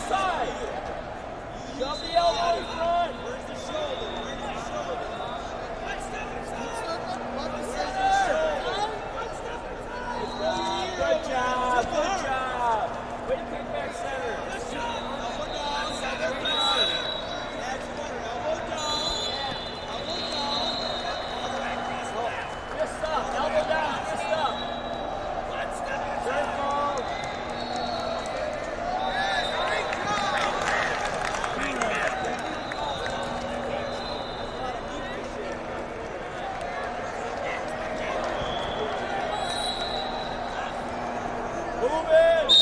Offside! Rubens!